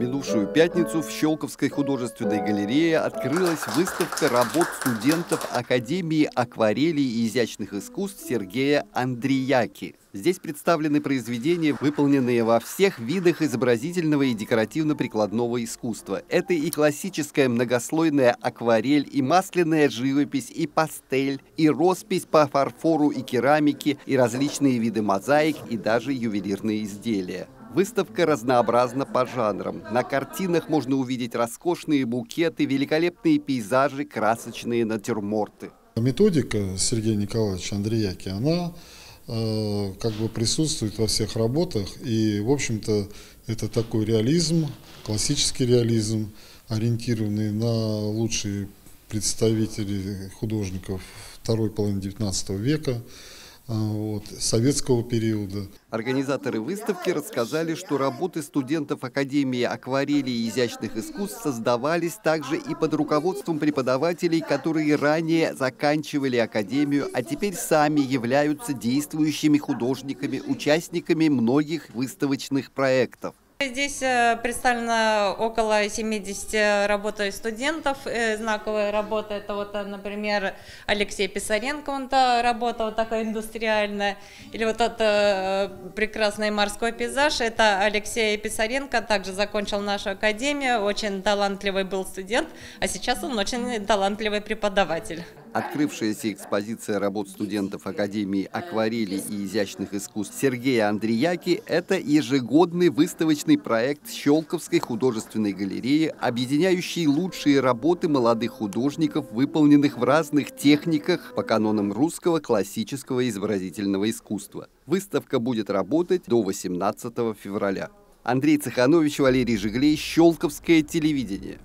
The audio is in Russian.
минувшую пятницу в Щелковской художественной галерее открылась выставка работ студентов Академии акварели и изящных искусств Сергея Андреяки. Здесь представлены произведения, выполненные во всех видах изобразительного и декоративно-прикладного искусства. Это и классическая многослойная акварель, и масляная живопись, и пастель, и роспись по фарфору и керамике, и различные виды мозаик, и даже ювелирные изделия. Выставка разнообразна по жанрам. На картинах можно увидеть роскошные букеты, великолепные пейзажи, красочные натюрморты. Методика Сергея Николаевича Андреяки, она э, как бы присутствует во всех работах. И, в общем-то, это такой реализм, классический реализм, ориентированный на лучшие представители художников второй половины XIX века. А, вот, советского периода. Организаторы выставки рассказали, что работы студентов Академии акварели и изящных искусств создавались также и под руководством преподавателей, которые ранее заканчивали Академию, а теперь сами являются действующими художниками, участниками многих выставочных проектов. Здесь э, представлено около 70 работ студентов. Э, знаковая работа это вот, э, например, Алексей Писаренко, он работа вот такая индустриальная. Или вот этот прекрасный морской пейзаж, это Алексей Писаренко, также закончил нашу академию, очень талантливый был студент, а сейчас он очень талантливый преподаватель. Открывшаяся экспозиция работ студентов Академии акварели и изящных искусств Сергея Андреяки – это ежегодный выставочный проект Щелковской художественной галереи, объединяющий лучшие работы молодых художников, выполненных в разных техниках по канонам русского классического изобразительного искусства. Выставка будет работать до 18 февраля. Андрей Цеханович, Валерий Жиглей, Щелковское телевидение.